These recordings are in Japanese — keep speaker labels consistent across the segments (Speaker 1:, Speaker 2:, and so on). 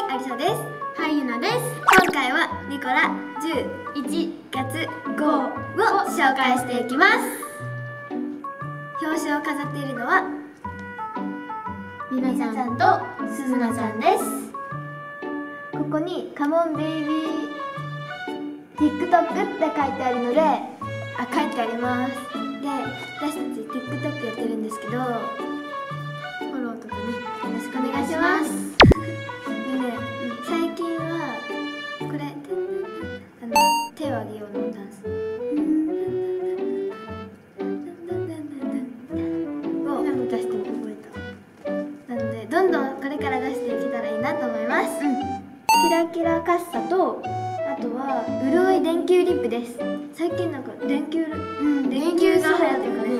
Speaker 1: はい、アリサです。
Speaker 2: はいゆなです
Speaker 1: 今回はニコラ11月号を紹介していきます。表紙を飾っているのは
Speaker 2: みなちゃんとすずなちゃんです
Speaker 1: ここにカモンベイビー TikTok って書いてあるので、あ、書いてあります。で、キラカッサとあとは潤い電球リップです。最近なん。か電球うん。電球が流行ってるからね。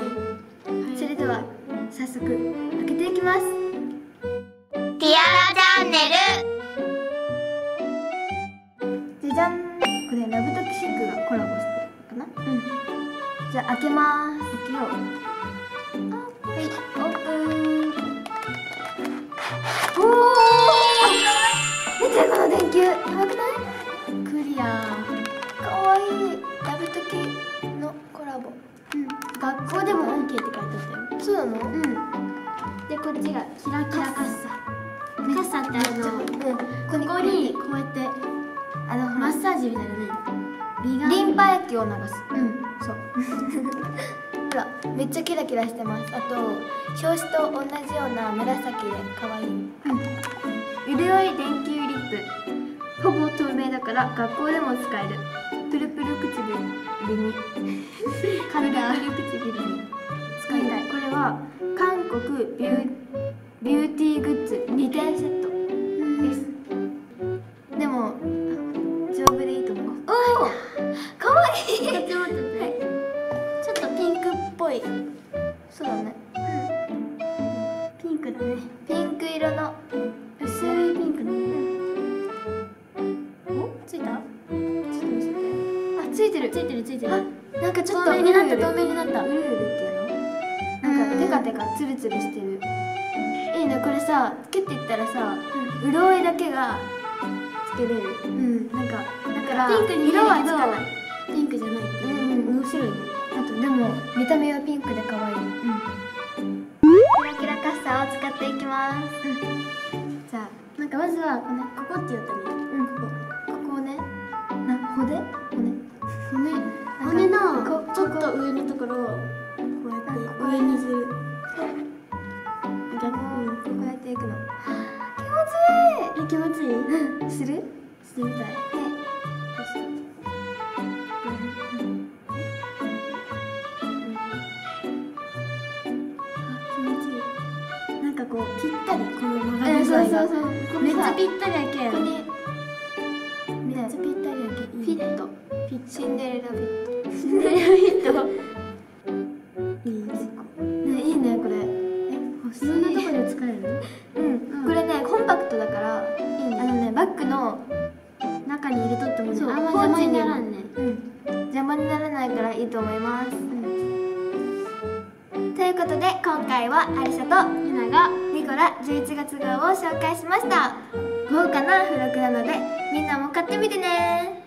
Speaker 1: それでは早速開けていきます。
Speaker 3: ティアラチャンネル
Speaker 1: じゃじゃん。これラブトキシックがコラボしてるのかな？うん。じゃあ開けます。開けようはいオープン。おお見てこの電球。やばくない？
Speaker 2: クリア。
Speaker 1: かわいい。ラブトキのコラボ。うん。学校でも
Speaker 2: OK って書いてあったよ。
Speaker 1: そうなの？
Speaker 2: うん。でこっちがキラキラカッサ。カッサ。ってあの
Speaker 1: うん。
Speaker 2: ここにこうやって
Speaker 1: あの
Speaker 2: マッサージみたいなね。美顔
Speaker 1: リンパ液を流す。
Speaker 2: うん。
Speaker 1: そう。ほらめっちゃキラキラしてます。あと表紙と同じような紫で可愛い。潤い電球リップ。ほぼ透明だから学校でも使える。プルプル唇に。プルプル唇に。使いたい。これは韓国ビュー
Speaker 2: ついて
Speaker 1: る
Speaker 2: ついてる。
Speaker 1: なんかちょっと
Speaker 2: 透明になった透明になった。
Speaker 1: うるうるっていうのなんかテカテカツルツルしてる。いいねこれさつけていったらさ潤いだけがつけれる。うん。なんかだから色はつかない。
Speaker 2: ピンクじゃない。う
Speaker 1: うん。
Speaker 2: 面白い。ね
Speaker 1: あとでも見た目はピンクで可愛い。キラキラカッサを使っていきます。じゃあ
Speaker 2: なんかまずはこのここって言ったね
Speaker 1: うん。ここここをねな骨骨
Speaker 2: 骨骨上のところをこうやって上にする。逆に
Speaker 1: こうやっていくの。
Speaker 2: え気持ちいい。
Speaker 1: 気持ちいい？する？
Speaker 2: してみたい。こうぴったりこの曲がり具合が
Speaker 1: そう
Speaker 2: めっちゃぴったりやけん
Speaker 1: ここに
Speaker 2: 中に入れとってもねあんま邪魔にならんね
Speaker 1: うん。邪魔にならないからいいと思います、ということで今回はアリサと
Speaker 2: ひなが
Speaker 1: ニコラ11月号を紹介しました。豪華な付録なのでみんなも買ってみてね